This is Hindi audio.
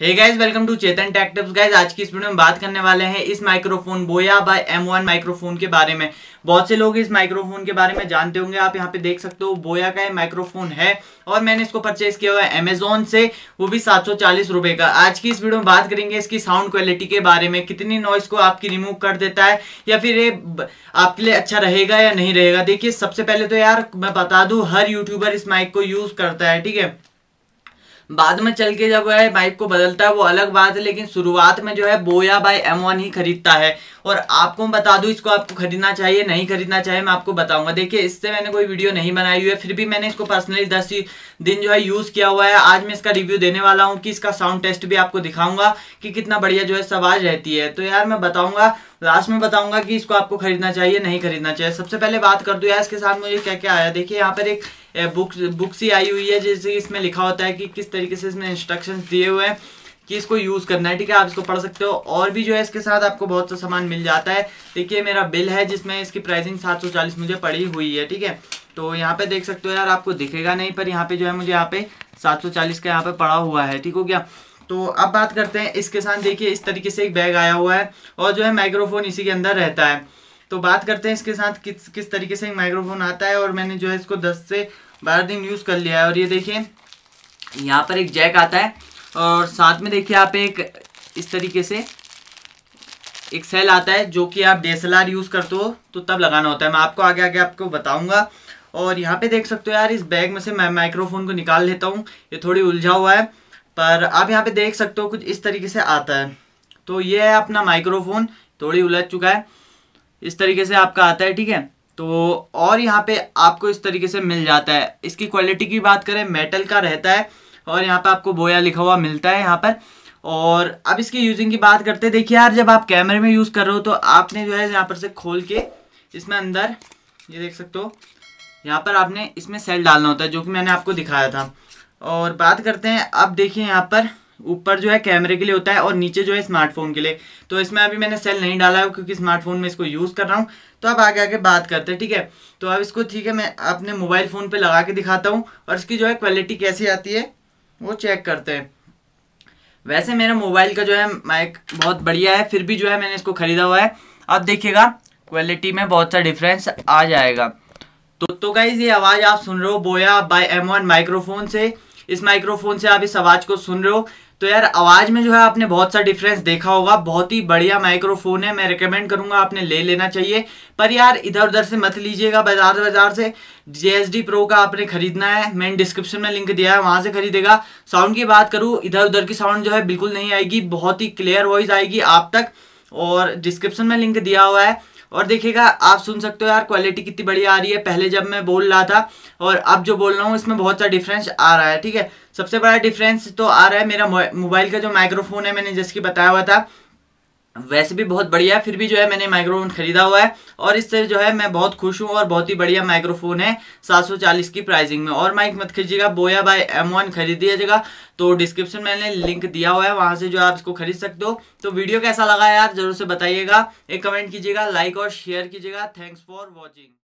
Hey guys welcome to Chetan tech tips guys आज की इस वीडियो में बात करने वाले हैं इस माइक्रोफोन बोया बाय M1 माइक्रोफोन के बारे में। बहुत से लोग इस माइक्रोफोन के बारे में जानते होंगे, आप यहाँ पे देख सकते हो बोया का माइक्रोफोन है और मैंने इसको परचेज किया हुआ है अमेजोन से, वो भी सात सौ चालीस रुपए का। आज की इस वीडियो में बात करेंगे इसकी साउंड क्वालिटी के बारे में, कितनी नॉइस को आपकी रिमूव कर देता है, या फिर ये आपके लिए अच्छा रहेगा या नहीं रहेगा। देखिए, सबसे पहले तो यार मैं बता दू, हर यूट्यूबर इस माइक को यूज़ करता है, ठीक है? बाद में चल के जब है बाइक को बदलता है, वो अलग बात है, लेकिन शुरुआत में जो है बोया बाई एम ही खरीदता है। और आपको मैं बता दूँ, इसको आपको खरीदना चाहिए, नहीं खरीदना चाहिए, मैं आपको बताऊँगा। देखिए, इससे मैंने कोई वीडियो नहीं बनाई हुई है, फिर भी मैंने इसको पर्सनली दस दिन जो है यूज़ किया हुआ है। आज मैं इसका रिव्यू देने वाला हूँ कि इसका साउंड टेस्ट भी आपको दिखाऊँगा कि कितना बढ़िया जो है, सवाज रहती है। तो यार, मैं बताऊँगा लास्ट में बताऊँगा कि इसको आपको खरीदना चाहिए, नहीं खरीदना चाहिए। सबसे पहले बात कर दू यार, इसके साथ मुझे क्या क्या आया। देखिए, यहाँ पर एक बुक्स बुक्स सी आई हुई है जैसे इसमें लिखा होता है कि किस तरीके से इसमें इंस्ट्रक्शंस दिए हुए हैं, कि इसको यूज़ करना है, ठीक है? आप इसको पढ़ सकते हो। और भी जो है, इसके साथ आपको बहुत सा सामान मिल जाता है। देखिए, मेरा बिल है, जिसमें इसकी प्राइसिंग 740 मुझे पड़ी हुई है, ठीक है? तो यहाँ पे देख सकते हो यार, आपको दिखेगा नहीं, पर यहाँ पे जो है, मुझे यहाँ पे 740 का यहाँ पे पड़ा हुआ है, ठीक हो गया? तो अब बात करते हैं इसके साथ। देखिए, इस तरीके से एक बैग आया हुआ है और जो है माइक्रोफोन इसी के अंदर रहता है। तो बात करते हैं इसके साथ किस किस तरीके से एक माइक्रोफोन आता है और मैंने जो है इसको दस से बारह दिन यूज़ कर लिया है। और ये देखिए, यहाँ पर एक जैक आता है और साथ में देखिए आप एक इस तरीके से एक सेल आता है जो कि आप डी यूज़ करते हो तो तब लगाना होता है। मैं आपको आगे आगे आपको बताऊँगा। और यहाँ पे देख सकते हो यार, इस बैग में से मैं माइक्रोफोन को निकाल लेता हूँ। ये थोड़ी उलझा हुआ है। पर आप यहाँ पे देख सकते हो कुछ इस तरीके से आता है। तो ये है अपना माइक्रोफोन थोड़ी उलझ चुका है। इस तरीके से आपका आता है, ठीक है? तो और यहाँ पे आपको इस तरीके से मिल जाता है। इसकी क्वालिटी की बात करें मेटल का रहता है और यहाँ पे आपको बोया लिखा हुआ मिलता है यहाँ पर। और अब इसकी यूजिंग की बात करते हैं। देखिए यार, जब आप कैमरे में यूज़ कर रहे हो तो आपने जो है यहाँ पर से खोल के इसमें अंदर, ये देख सकते हो, यहाँ पर आपने इसमें सेल डालना होता है, जो कि मैंने आपको दिखाया था। और बात करते हैं, अब देखिए यहाँ पर, ऊपर जो है कैमरे के लिए होता है और नीचे जो है स्मार्टफ़ोन के लिए। तो इसमें अभी मैंने सेल नहीं डाला है क्योंकि स्मार्टफ़ोन में इसको यूज़ कर रहा हूँ। तो अब आगे आगे बात करते हैं, ठीक है? तो अब इसको ठीक है, मैं अपने मोबाइल फ़ोन पे लगा के दिखाता हूँ और इसकी जो है क्वालिटी कैसी आती है, वो चेक करते हैं। वैसे मेरा मोबाइल का जो है माइक बहुत बढ़िया है, फिर भी जो है मैंने इसको ख़रीदा हुआ है। अब देखिएगा, क्वालिटी में बहुत सा डिफरेंस आ जाएगा। तो तो गाइज़ ये आवाज़ आप सुन रहे हो बोया बाय एम वन माइक्रोफोन से। इस माइक्रोफोन से आप इस आवाज़ को सुन रहे हो। तो यार, आवाज़ में जो है आपने बहुत सा डिफरेंस देखा होगा। बहुत ही बढ़िया माइक्रोफोन है। मैं रिकमेंड करूँगा आपने ले लेना चाहिए। पर यार इधर उधर से मत लीजिएगा बाज़ार बाज़ार से जे प्रो का आपने खरीदना है। मैंने डिस्क्रिप्शन में लिंक दिया है, वहाँ से खरीदेगा। साउंड की बात करूँ इधर उधर की साउंड जो है बिल्कुल नहीं आएगी। बहुत ही क्लियर वॉइस आएगी आप तक। और डिस्क्रिप्शन में लिंक दिया हुआ है। और देखिएगा, आप सुन सकते हो यार क्वालिटी कितनी बढ़िया आ रही है। पहले जब मैं बोल रहा था, और अब जो बोल रहा हूँ, इसमें बहुत सा डिफरेंस आ रहा है, ठीक है? सबसे बड़ा डिफरेंस तो आ रहा है मेरा मोबाइल का जो माइक्रोफोन है, मैंने जैसे बताया हुआ था वैसे भी बहुत बढ़िया है, फिर भी जो है मैंने माइक्रोफोन खरीदा हुआ है और इससे जो है मैं बहुत खुश हूँ और बहुत ही बढ़िया माइक्रोफोन है 740 की प्राइसिंग में। और माइक मत खरीजिएगा बोया बाय एम वन खरीदिएगा तो डिस्क्रिप्शन में मैंने लिंक दिया हुआ है, वहाँ से जो आप इसको खरीद सकते हो। तो वीडियो कैसा लगा यार, ज़रूर से बताइएगा। एक कमेंट कीजिएगा लाइक और शेयर कीजिएगा। Thanks for watching